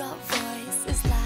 your voice is like